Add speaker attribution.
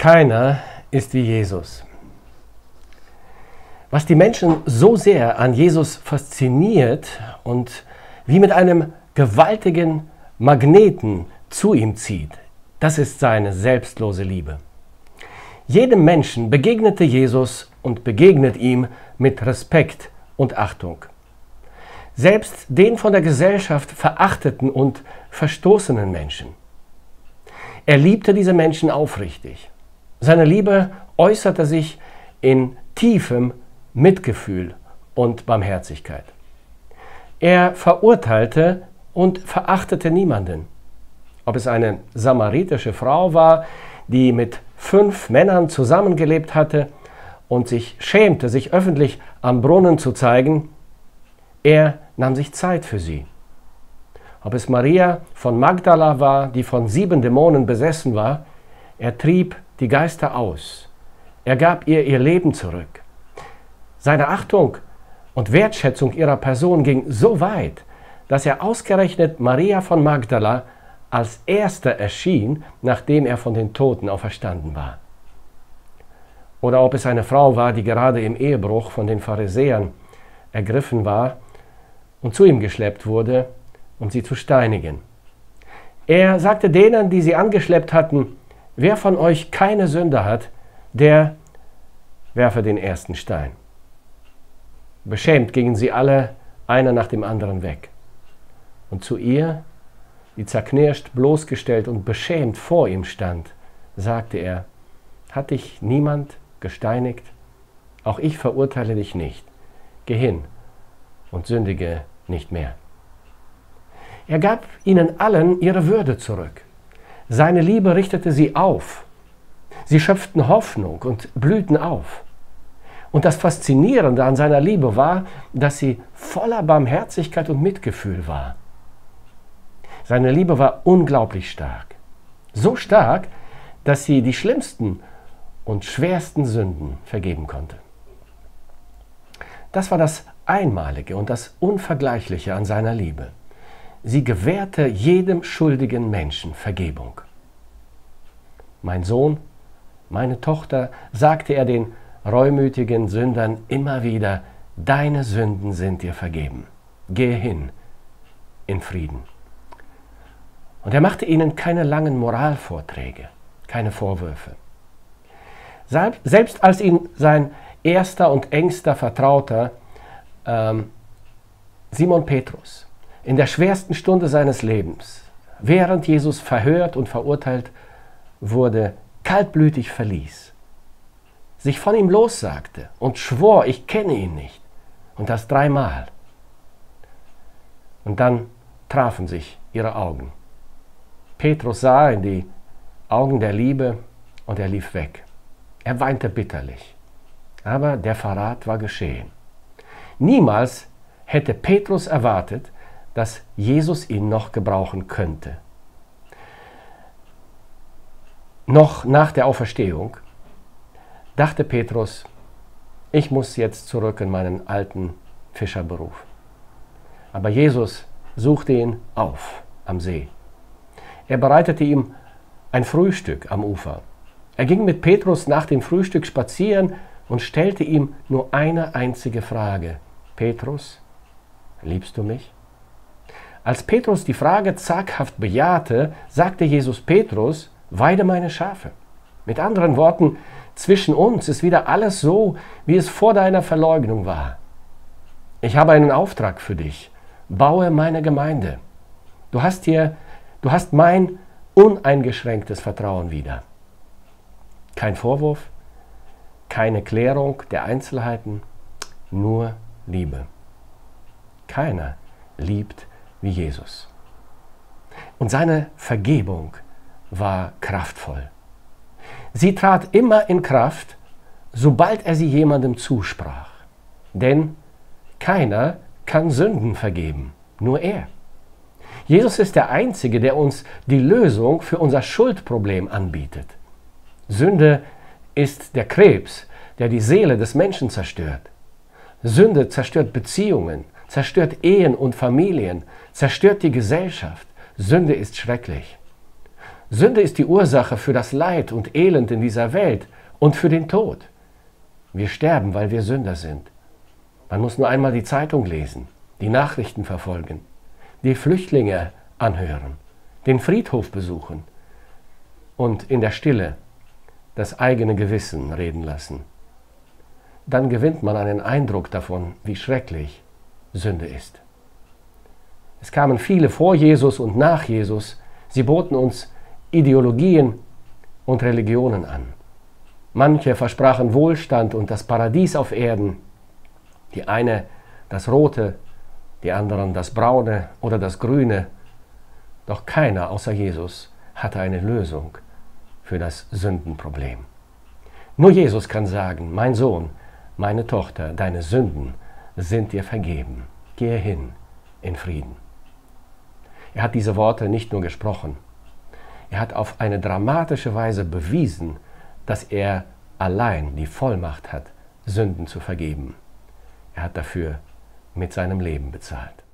Speaker 1: Keiner ist wie Jesus. Was die Menschen so sehr an Jesus fasziniert und wie mit einem gewaltigen Magneten zu ihm zieht, das ist seine selbstlose Liebe. Jedem Menschen begegnete Jesus und begegnet ihm mit Respekt und Achtung. Selbst den von der Gesellschaft verachteten und verstoßenen Menschen. Er liebte diese Menschen aufrichtig. Seine Liebe äußerte sich in tiefem Mitgefühl und Barmherzigkeit. Er verurteilte und verachtete niemanden. Ob es eine samaritische Frau war, die mit fünf Männern zusammengelebt hatte und sich schämte, sich öffentlich am Brunnen zu zeigen, er nahm sich Zeit für sie. Ob es Maria von Magdala war, die von sieben Dämonen besessen war, er trieb die Geister aus. Er gab ihr ihr Leben zurück. Seine Achtung und Wertschätzung ihrer Person ging so weit, dass er ausgerechnet Maria von Magdala als erster erschien, nachdem er von den Toten auferstanden war. Oder ob es eine Frau war, die gerade im Ehebruch von den Pharisäern ergriffen war und zu ihm geschleppt wurde, um sie zu steinigen. Er sagte denen, die sie angeschleppt hatten, wer von euch keine Sünde hat, der werfe den ersten Stein. Beschämt gingen sie alle einer nach dem anderen weg. Und zu ihr, die zerknirscht, bloßgestellt und beschämt vor ihm stand, sagte er, hat dich niemand gesteinigt? Auch ich verurteile dich nicht. Geh hin und sündige nicht mehr. Er gab ihnen allen ihre Würde zurück. Seine Liebe richtete sie auf. Sie schöpften Hoffnung und blühten auf. Und das Faszinierende an seiner Liebe war, dass sie voller Barmherzigkeit und Mitgefühl war. Seine Liebe war unglaublich stark. So stark, dass sie die schlimmsten und schwersten Sünden vergeben konnte. Das war das Einmalige und das Unvergleichliche an seiner Liebe. Sie gewährte jedem schuldigen Menschen Vergebung. Mein Sohn, meine Tochter, sagte er den reumütigen Sündern immer wieder, deine Sünden sind dir vergeben. Gehe hin in Frieden. Und er machte ihnen keine langen Moralvorträge, keine Vorwürfe. Selbst als ihn sein erster und engster Vertrauter ähm, Simon Petrus in der schwersten Stunde seines Lebens, während Jesus verhört und verurteilt wurde, kaltblütig verließ, sich von ihm lossagte und schwor, ich kenne ihn nicht. Und das dreimal. Und dann trafen sich ihre Augen. Petrus sah in die Augen der Liebe und er lief weg. Er weinte bitterlich. Aber der Verrat war geschehen. Niemals hätte Petrus erwartet, dass Jesus ihn noch gebrauchen könnte. Noch nach der Auferstehung dachte Petrus, ich muss jetzt zurück in meinen alten Fischerberuf. Aber Jesus suchte ihn auf am See. Er bereitete ihm ein Frühstück am Ufer. Er ging mit Petrus nach dem Frühstück spazieren und stellte ihm nur eine einzige Frage. Petrus, liebst du mich? Als Petrus die Frage zaghaft bejahte, sagte Jesus Petrus, weide meine Schafe. Mit anderen Worten, zwischen uns ist wieder alles so, wie es vor deiner Verleugnung war. Ich habe einen Auftrag für dich. Baue meine Gemeinde. Du hast hier, du hast mein uneingeschränktes Vertrauen wieder. Kein Vorwurf, keine Klärung der Einzelheiten, nur Liebe. Keiner liebt wie Jesus. Und seine Vergebung war kraftvoll. Sie trat immer in Kraft, sobald er sie jemandem zusprach. Denn keiner kann Sünden vergeben, nur er. Jesus ist der Einzige, der uns die Lösung für unser Schuldproblem anbietet. Sünde ist der Krebs, der die Seele des Menschen zerstört. Sünde zerstört Beziehungen, zerstört Ehen und Familien, zerstört die Gesellschaft. Sünde ist schrecklich. Sünde ist die Ursache für das Leid und Elend in dieser Welt und für den Tod. Wir sterben, weil wir Sünder sind. Man muss nur einmal die Zeitung lesen, die Nachrichten verfolgen, die Flüchtlinge anhören, den Friedhof besuchen und in der Stille das eigene Gewissen reden lassen. Dann gewinnt man einen Eindruck davon, wie schrecklich Sünde ist. Es kamen viele vor Jesus und nach Jesus. Sie boten uns Ideologien und Religionen an. Manche versprachen Wohlstand und das Paradies auf Erden, die eine das Rote, die anderen das Braune oder das Grüne. Doch keiner außer Jesus hatte eine Lösung für das Sündenproblem. Nur Jesus kann sagen, mein Sohn, meine Tochter, deine Sünden sind dir vergeben. Gehe hin in Frieden. Er hat diese Worte nicht nur gesprochen, er hat auf eine dramatische Weise bewiesen, dass er allein die Vollmacht hat, Sünden zu vergeben. Er hat dafür mit seinem Leben bezahlt.